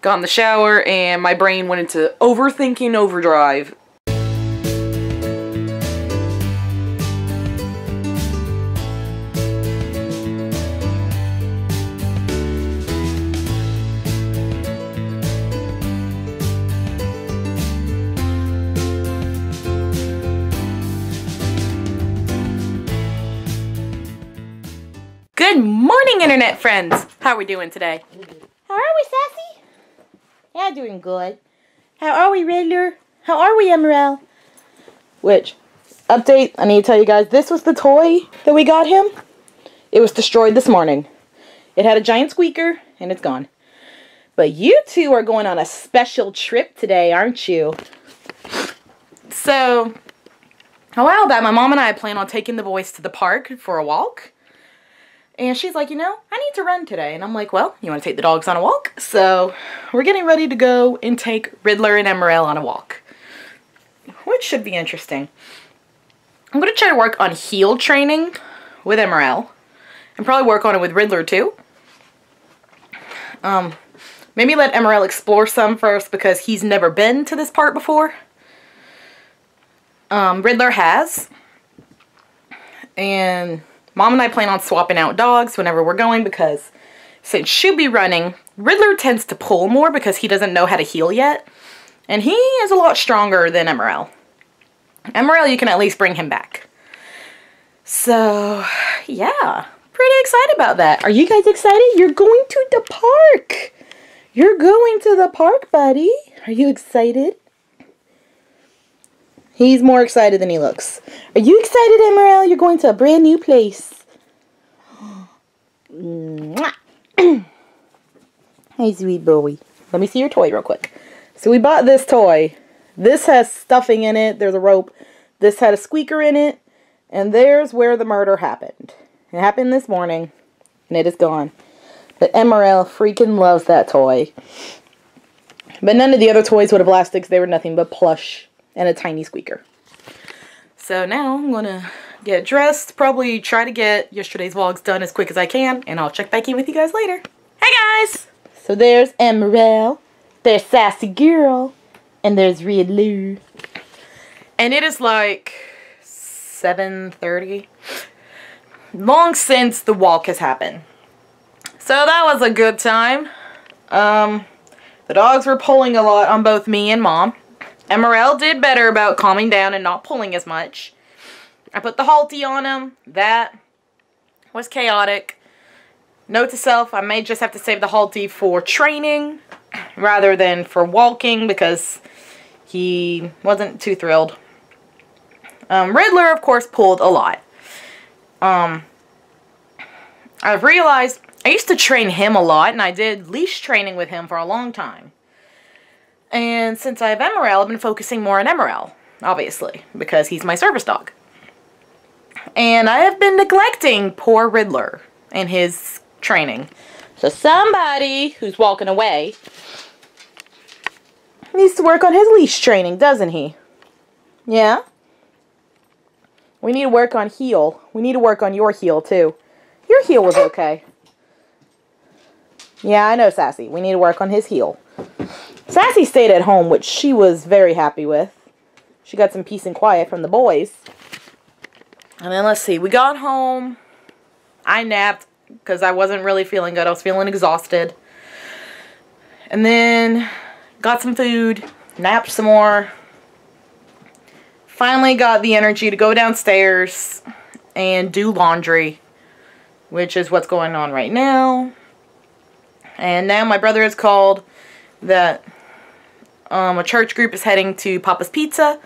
got in the shower, and my brain went into overthinking overdrive. Good morning, internet friends. How are we doing today? How are we, Sassy? Yeah, doing good. How are we, Riddler? How are we, Emeril? Which, update, I need to tell you guys, this was the toy that we got him. It was destroyed this morning. It had a giant squeaker, and it's gone. But you two are going on a special trip today, aren't you? So, a while back, my mom and I plan on taking the boys to the park for a walk. And she's like, you know, I need to run today. And I'm like, well, you want to take the dogs on a walk? So we're getting ready to go and take Riddler and Emeril on a walk. Which should be interesting. I'm going to try to work on heel training with Emeril. And probably work on it with Riddler too. Um, maybe let Emeril explore some first because he's never been to this part before. Um, Riddler has. And Mom and I plan on swapping out dogs whenever we're going because since she'll be running, Riddler tends to pull more because he doesn't know how to heel yet. And he is a lot stronger than Emeril. Emeril, you can at least bring him back. So, yeah. Pretty excited about that. Are you guys excited? You're going to the park. You're going to the park, buddy. Are you excited? He's more excited than he looks. Are you excited, Emeril? You're going to a brand new place. hey, sweet boy. Let me see your toy real quick. So we bought this toy. This has stuffing in it. There's a rope. This had a squeaker in it. And there's where the murder happened. It happened this morning. And it is gone. But Emeril freaking loves that toy. But none of the other toys would have because they were nothing but plush and a tiny squeaker. So now I'm going to get dressed, probably try to get yesterday's vlogs done as quick as I can, and I'll check back in with you guys later. Hey guys! So there's Emeril, there's Sassy Girl, and there's Riddler. And it is like 7.30. Long since the walk has happened. So that was a good time. Um, the dogs were pulling a lot on both me and Mom. Emeril did better about calming down and not pulling as much. I put the Halti on him. That was chaotic. Note to self, I may just have to save the Halti for training rather than for walking because he wasn't too thrilled. Um, Riddler, of course, pulled a lot. Um, I've realized I used to train him a lot, and I did leash training with him for a long time. And since I have Emeril, I've been focusing more on Emeril, obviously, because he's my service dog. And I have been neglecting poor Riddler and his training. So somebody who's walking away needs to work on his leash training, doesn't he? Yeah? We need to work on heel. We need to work on your heel, too. Your heel was okay. Yeah, I know, Sassy. We need to work on his heel. Sassy stayed at home, which she was very happy with. She got some peace and quiet from the boys. And then let's see. We got home. I napped because I wasn't really feeling good. I was feeling exhausted. And then got some food. Napped some more. Finally got the energy to go downstairs and do laundry. Which is what's going on right now. And now my brother has called that um, a church group is heading to Papa's Pizza,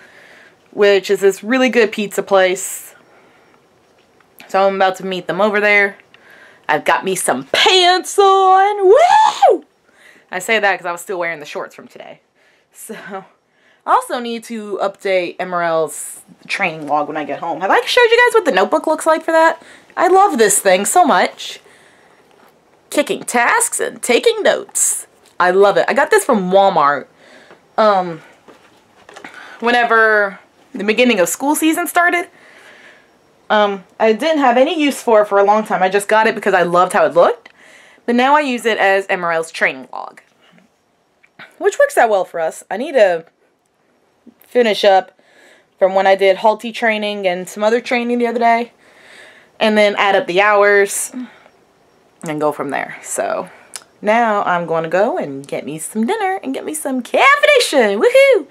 which is this really good pizza place. So I'm about to meet them over there. I've got me some pants on. Woo! I say that because I was still wearing the shorts from today. So, I also need to update Emeril's training log when I get home. Have I showed you guys what the notebook looks like for that? I love this thing so much. Kicking tasks and taking notes. I love it. I got this from Walmart. Um, whenever the beginning of school season started. Um, I didn't have any use for it for a long time. I just got it because I loved how it looked. But now I use it as Emeril's training log. which works out well for us. I need to finish up from when I did Halti training and some other training the other day, and then add up the hours and go from there. So now I'm going to go and get me some dinner and get me some caffeination. Woohoo!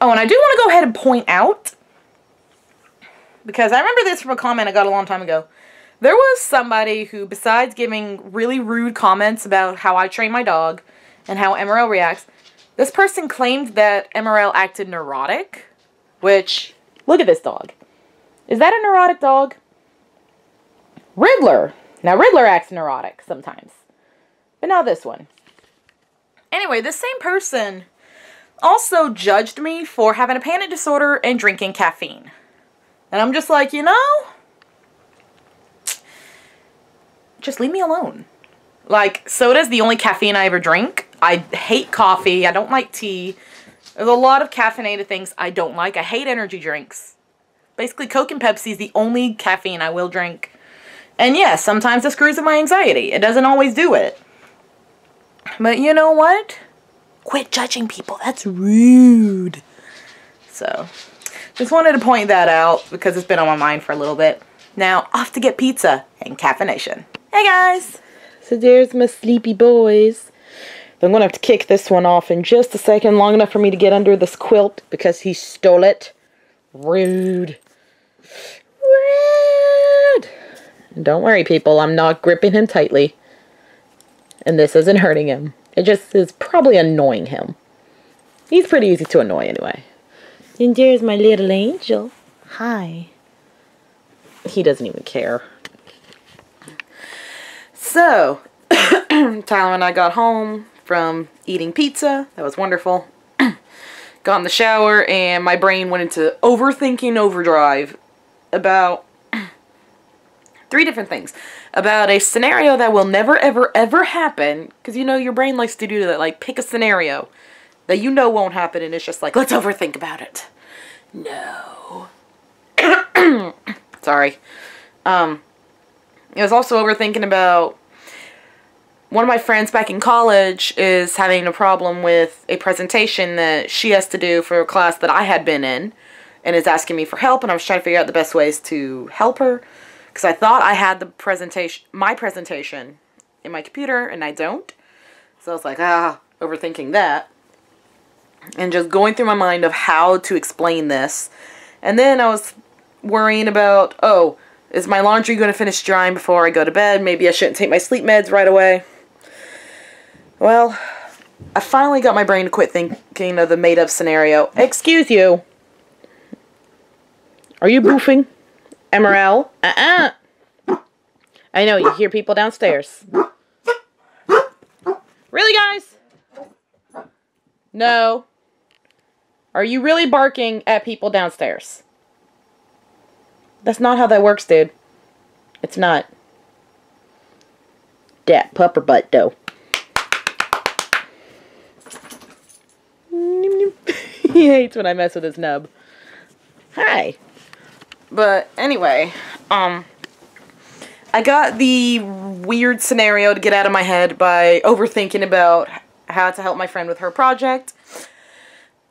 Oh, and I do want to go ahead and point out, because I remember this from a comment I got a long time ago. There was somebody who, besides giving really rude comments about how I train my dog and how Emeril reacts, this person claimed that Emeril acted neurotic, which, look at this dog. Is that a neurotic dog? Riddler. Now, Riddler acts neurotic sometimes, but now this one. Anyway, this same person also judged me for having a panic disorder and drinking caffeine. And I'm just like, you know, just leave me alone. Like, soda's the only caffeine I ever drink. I hate coffee. I don't like tea. There's a lot of caffeinated things I don't like. I hate energy drinks. Basically, Coke and Pepsi is the only caffeine I will drink. And yes, sometimes it screws with my anxiety. It doesn't always do it. But you know what? Quit judging people. That's rude. So, just wanted to point that out because it's been on my mind for a little bit. Now, off to get pizza and caffeination. Hey guys! So there's my sleepy boys. I'm going to have to kick this one off in just a second, long enough for me to get under this quilt because he stole it. Rude. Rude. Don't worry, people. I'm not gripping him tightly. And this isn't hurting him. It just is probably annoying him. He's pretty easy to annoy anyway. And there's my little angel. Hi. He doesn't even care. So, Tyler and I got home from eating pizza. That was wonderful. got in the shower and my brain went into overthinking overdrive about three different things. About a scenario that will never, ever, ever happen. Because, you know, your brain likes to do that. Like, pick a scenario that you know won't happen and it's just like, let's overthink about it. No. Sorry. Um, I was also overthinking about one of my friends back in college is having a problem with a presentation that she has to do for a class that I had been in and is asking me for help and I was trying to figure out the best ways to help her because I thought I had the presentation my presentation in my computer and I don't. So I was like, ah, overthinking that. And just going through my mind of how to explain this. And then I was worrying about, oh, is my laundry going to finish drying before I go to bed? Maybe I shouldn't take my sleep meds right away. Well, I finally got my brain to quit thinking of the made-up scenario. Excuse you. Are you boofing? Emeril? Uh-uh. I know, you hear people downstairs. Really, guys? No. Are you really barking at people downstairs? That's not how that works, dude. It's not. Dat pupper butt, though. he hates when I mess with his nub. Hi. But anyway, um, I got the weird scenario to get out of my head by overthinking about how to help my friend with her project.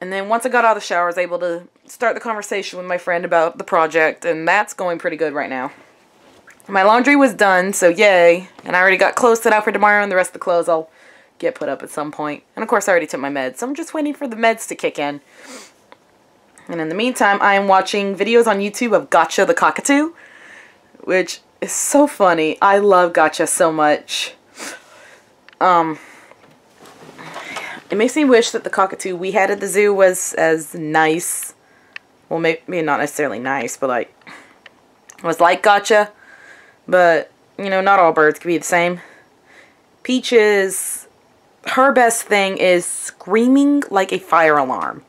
And then once I got out of the shower, I was able to start the conversation with my friend about the project, and that's going pretty good right now. My laundry was done, so yay. And I already got clothes set out for tomorrow, and the rest of the clothes I'll get put up at some point. And of course, I already took my meds, so I'm just waiting for the meds to kick in. And in the meantime, I am watching videos on YouTube of Gotcha the Cockatoo, which is so funny. I love Gotcha so much. Um, it makes me wish that the cockatoo we had at the zoo was as nice. Well, maybe not necessarily nice, but like, was like Gotcha. But, you know, not all birds can be the same. Peaches, her best thing is screaming like a fire alarm.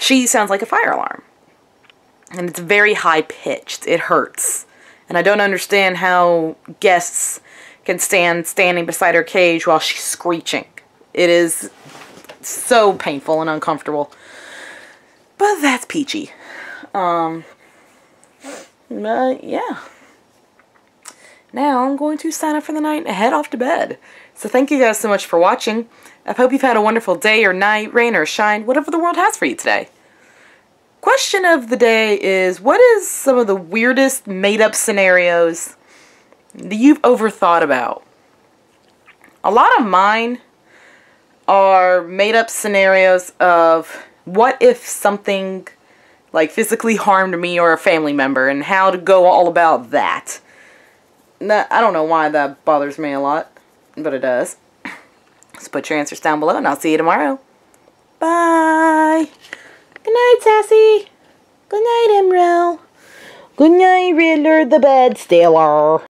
She sounds like a fire alarm. And it's very high pitched. It hurts. And I don't understand how guests can stand standing beside her cage while she's screeching. It is so painful and uncomfortable. But that's peachy. Um, but yeah. now I'm going to sign up for the night and head off to bed. So thank you guys so much for watching. I hope you've had a wonderful day or night, rain or shine, whatever the world has for you today. Question of the day is, what is some of the weirdest made-up scenarios that you've overthought about? A lot of mine are made-up scenarios of what if something like physically harmed me or a family member and how to go all about that. That, I don't know why that bothers me a lot, but it does. So put your answers down below and I'll see you tomorrow. Bye. Good night, Sassy. Good night, Emeril. Good night, Riddler the Bed Stealer.